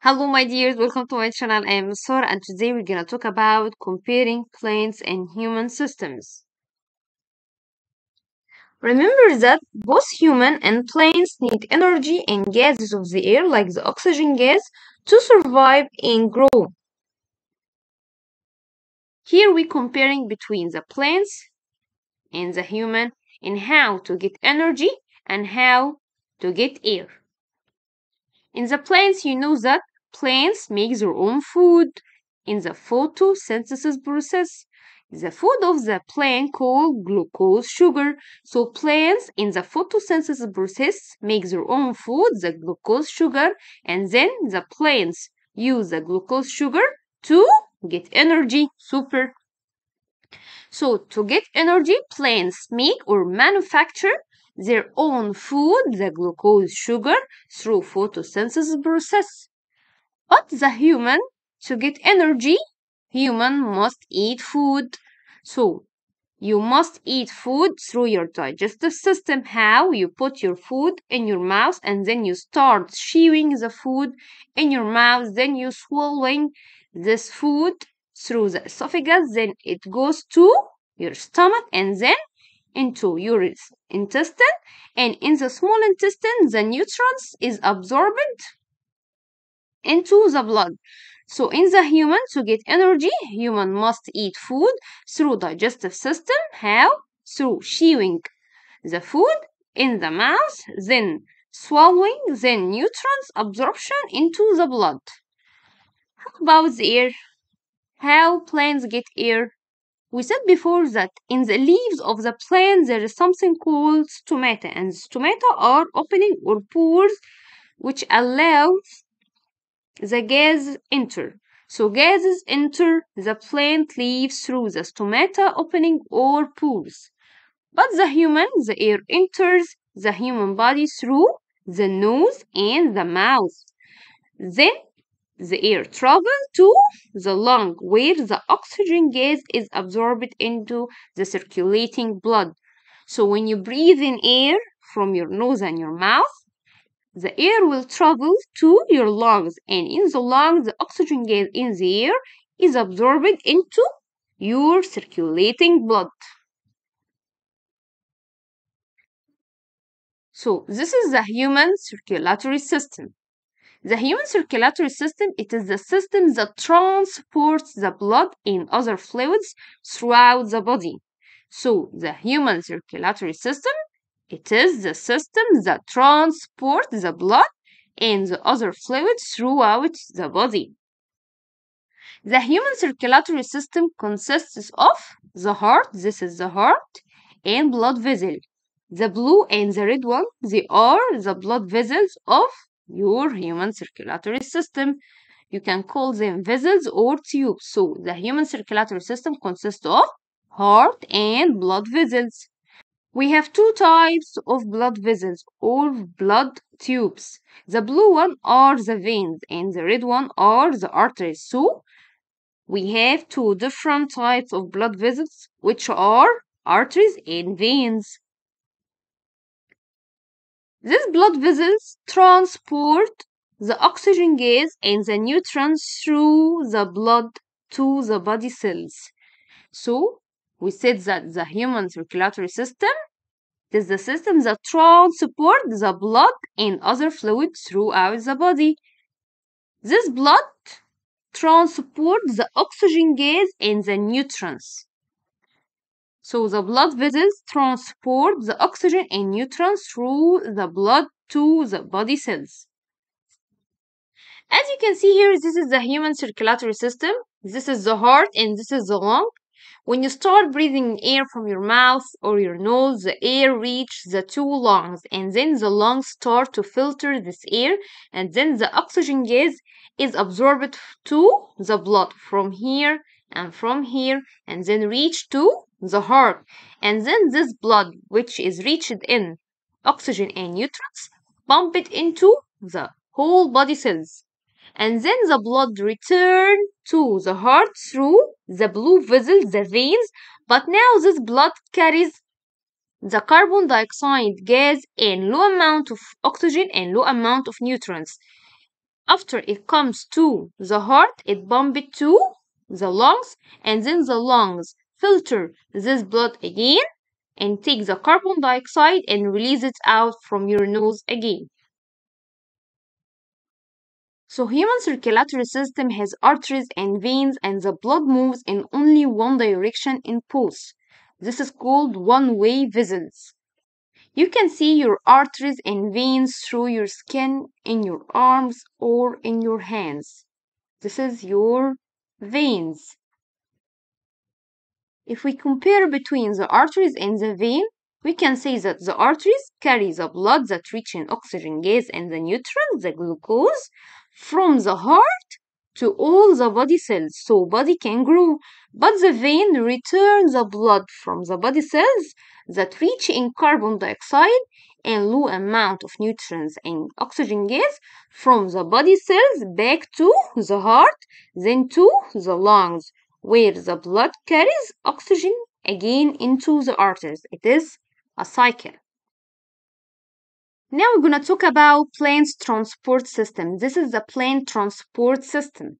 Hello, my dears. Welcome to my channel. I am Sora, and today we're gonna talk about comparing plants and human systems. Remember that both human and plants need energy and gases of the air, like the oxygen gas, to survive and grow. Here we're comparing between the plants and the human and how to get energy and how to get air. In the plants, you know that plants make their own food in the photosynthesis process. The food of the plant called glucose sugar. So plants in the photosynthesis process make their own food, the glucose sugar, and then the plants use the glucose sugar to get energy. Super. So to get energy, plants make or manufacture their own food, the glucose sugar, through photosynthesis process. But the human, to get energy, human must eat food. So you must eat food through your digestive system. How? You put your food in your mouth and then you start chewing the food in your mouth. Then you swallowing this food through the esophagus. Then it goes to your stomach and then into your intestine. And in the small intestine, the nutrients is absorbed into the blood. So in the human, to get energy, human must eat food through digestive system. How? Through chewing the food in the mouth, then swallowing, then nutrients absorption into the blood. How about the air? How plants get air? We said before that in the leaves of the plant there is something called stomata, and stomata are opening or pores which allows the gas enter. So gases enter the plant leaves through the stomata opening or pores. But the human, the air enters the human body through the nose and the mouth. Then the air travels to the lung where the oxygen gas is absorbed into the circulating blood. So when you breathe in air from your nose and your mouth, the air will travel to your lungs and in the lungs the oxygen gas in the air is absorbed into your circulating blood so this is the human circulatory system the human circulatory system it is the system that transports the blood and other fluids throughout the body so the human circulatory system it is the system that transports the blood and the other fluids throughout the body. The human circulatory system consists of the heart, this is the heart, and blood vessel. The blue and the red one, they are the blood vessels of your human circulatory system. You can call them vessels or tubes. So the human circulatory system consists of heart and blood vessels. We have two types of blood vessels or blood tubes. The blue one are the veins and the red one are the arteries. So we have two different types of blood vessels which are arteries and veins. These blood vessels transport the oxygen gas and the nutrients through the blood to the body cells. So we said that the human circulatory system is the system that transports the blood and other fluids throughout the body. This blood transports the oxygen gas and the nutrients. So the blood vessels transport the oxygen and nutrients through the blood to the body cells. As you can see here, this is the human circulatory system. This is the heart and this is the lung. When you start breathing air from your mouth or your nose, the air reaches the two lungs, and then the lungs start to filter this air, and then the oxygen gas is absorbed to the blood from here and from here, and then reach to the heart. And then this blood, which is reached in oxygen and nutrients, pump it into the whole body cells and then the blood return to the heart through the blue vessels, the veins, but now this blood carries the carbon dioxide gas and low amount of oxygen and low amount of nutrients. After it comes to the heart, it pumps it to the lungs, and then the lungs filter this blood again and take the carbon dioxide and release it out from your nose again. So human circulatory system has arteries and veins and the blood moves in only one direction in pulse. This is called one-way vessels. You can see your arteries and veins through your skin in your arms or in your hands. This is your veins. If we compare between the arteries and the vein, we can say that the arteries carry the blood that rich in oxygen gas and the nutrients, the glucose, from the heart to all the body cells so body can grow. But the vein returns the blood from the body cells that rich in carbon dioxide and low amount of nutrients and oxygen gas from the body cells back to the heart, then to the lungs, where the blood carries oxygen again into the arteries. It is a cycle. Now we're going to talk about plants transport system. This is the plant transport system.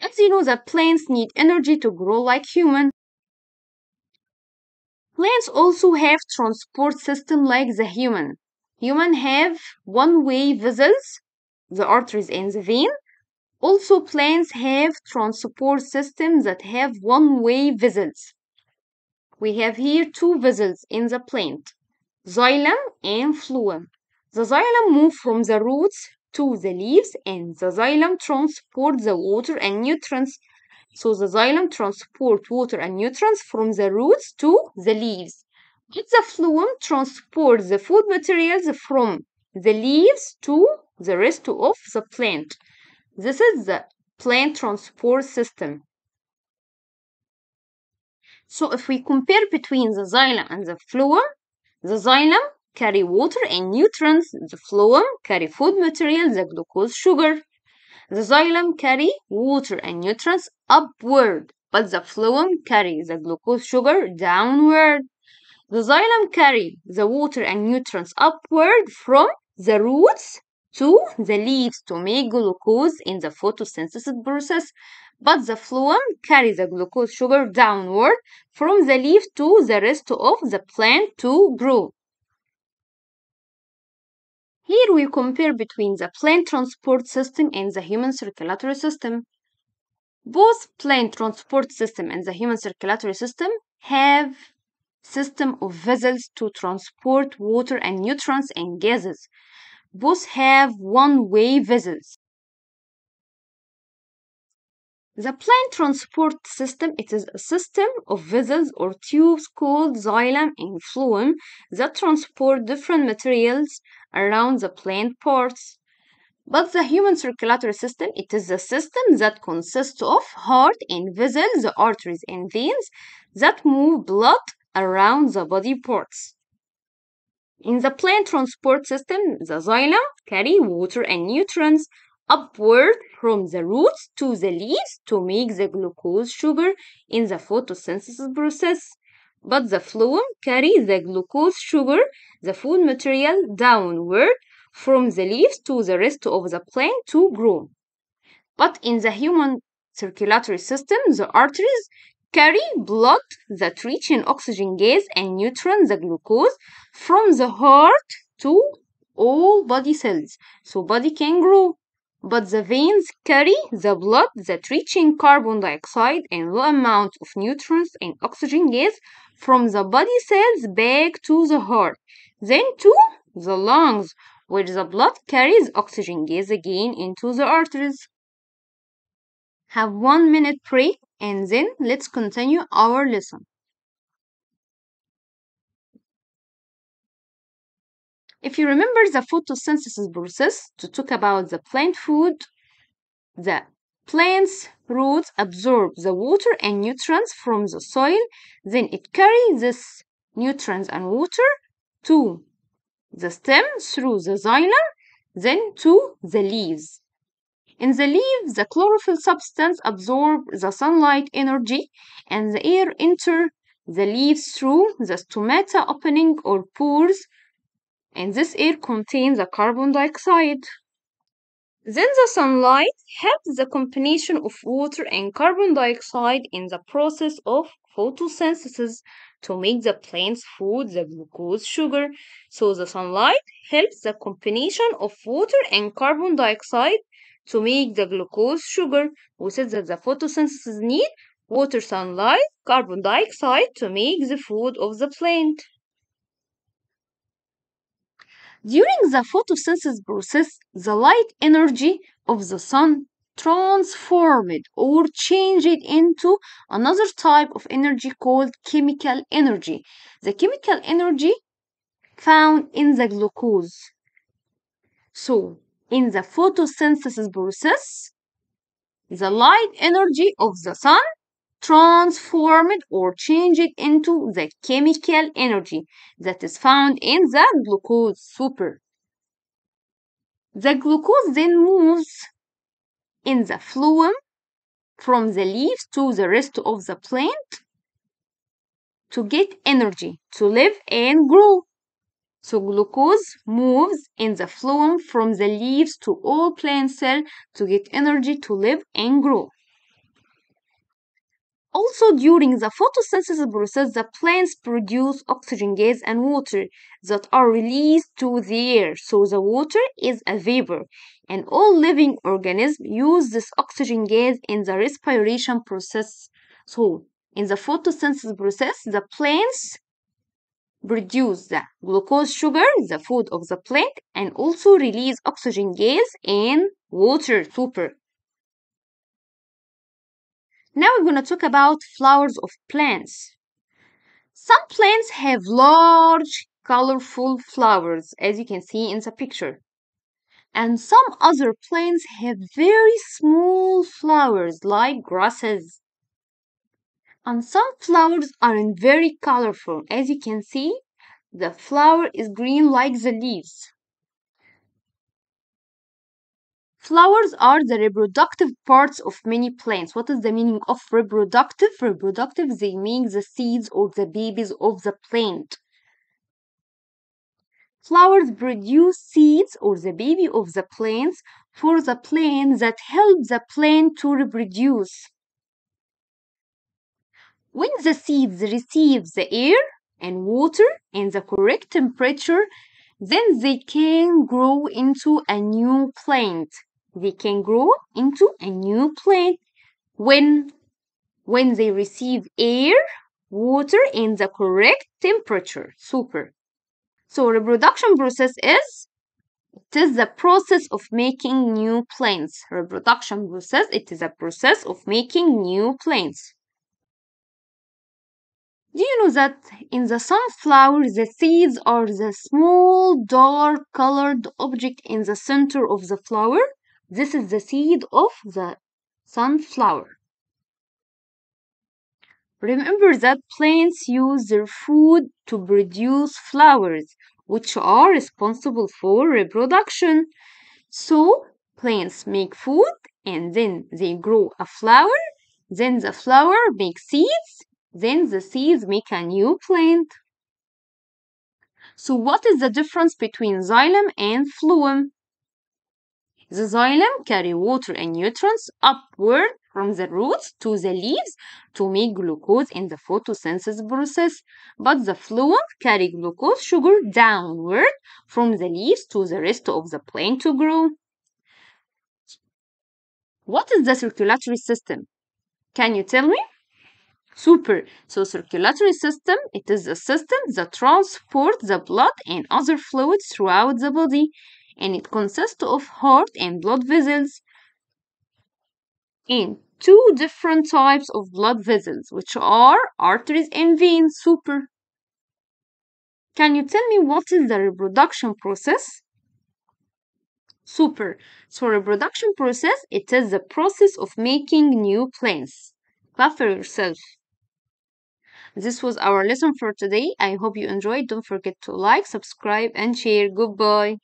As you know that plants need energy to grow like human. Plants also have transport system like the human. Human have one-way vessels, the arteries and the vein. Also plants have transport systems that have one-way vessels. We have here two vessels in the plant xylem and phloem. The xylem move from the roots to the leaves and the xylem transport the water and nutrients. So the xylem transport water and nutrients from the roots to the leaves. The phloem transports the food materials from the leaves to the rest of the plant. This is the plant transport system. So if we compare between the xylem and the phloem, the xylem carry water and nutrients. The phloem carry food material, the glucose sugar. The xylem carry water and nutrients upward, but the phloem carry the glucose sugar downward. The xylem carry the water and nutrients upward from the roots to the leaves to make glucose in the photosynthesis process, but the phloem carry the glucose sugar downward from the leaf to the rest of the plant to grow. Here we compare between the plant transport system and the human circulatory system. Both plant transport system and the human circulatory system have system of vessels to transport water and nutrients and gases. Both have one-way vessels. The plant transport system it is a system of vessels or tubes called xylem and phloem that transport different materials around the plant parts. But the human circulatory system it is a system that consists of heart and vessels, the arteries and veins that move blood around the body parts. In the plant transport system, the xylem carry water and nutrients upward from the roots to the leaves to make the glucose sugar in the photosynthesis process. But the phloem carry the glucose sugar, the food material, downward from the leaves to the rest of the plant to grow. But in the human circulatory system, the arteries carry blood that rich in oxygen gas and nutrients, the glucose, from the heart to all body cells, so body can grow but the veins carry the blood that rich in carbon dioxide and low amount of nutrients and oxygen gas from the body cells back to the heart, then to the lungs, where the blood carries oxygen gas again into the arteries. Have one minute break and then let's continue our lesson. If you remember the photosynthesis process to talk about the plant food, the plant's roots absorb the water and nutrients from the soil, then it carries this nutrients and water to the stem through the xylem, then to the leaves. In the leaves, the chlorophyll substance absorbs the sunlight energy and the air enter the leaves through the stomata opening or pores and this air contains the carbon dioxide. Then the sunlight helps the combination of water and carbon dioxide in the process of photosynthesis to make the plant's food, the glucose, sugar. So the sunlight helps the combination of water and carbon dioxide to make the glucose, sugar. We said that the photosynthesis need water, sunlight, carbon dioxide to make the food of the plant. During the photosynthesis process, the light energy of the sun transformed or changed it into another type of energy called chemical energy. The chemical energy found in the glucose. So, in the photosynthesis process, the light energy of the sun transformed or changed into the chemical energy that is found in the glucose super. The glucose then moves in the phloem from the leaves to the rest of the plant to get energy to live and grow. So glucose moves in the phloem from the leaves to all plant cells to get energy to live and grow. Also, during the photosynthesis process, the plants produce oxygen gas and water that are released to the air. So the water is a vapor, and all living organisms use this oxygen gas in the respiration process. So in the photosynthesis process, the plants produce the glucose sugar, the food of the plant, and also release oxygen gas and water super. Now we're going to talk about flowers of plants. Some plants have large, colorful flowers, as you can see in the picture. And some other plants have very small flowers, like grasses. And some flowers aren't very colorful. As you can see, the flower is green like the leaves. Flowers are the reproductive parts of many plants. What is the meaning of reproductive? Reproductive, they make the seeds or the babies of the plant. Flowers produce seeds or the baby of the plants for the plant that help the plant to reproduce. When the seeds receive the air and water and the correct temperature, then they can grow into a new plant. They can grow into a new plant. When when they receive air water and the correct temperature. Super. So reproduction process is it is the process of making new plants. Reproduction process it is a process of making new plants do you know that in the sunflower, the seeds are the small dark colored object in the center of the flower? This is the seed of the sunflower. Remember that plants use their food to produce flowers, which are responsible for reproduction. So, plants make food and then they grow a flower, then the flower makes seeds, then the seeds make a new plant. So, what is the difference between xylem and phloem? The xylem carry water and nutrients upward from the roots to the leaves to make glucose in the photosynthesis process, but the phloem carry glucose sugar downward from the leaves to the rest of the plant to grow. What is the circulatory system? Can you tell me? Super. So circulatory system, it is a system that transports the blood and other fluids throughout the body and it consists of heart and blood vessels and two different types of blood vessels, which are arteries and veins. Super. Can you tell me what is the reproduction process? Super. So reproduction process, it is the process of making new plants. Clap for yourself. This was our lesson for today. I hope you enjoyed. Don't forget to like, subscribe, and share. Goodbye.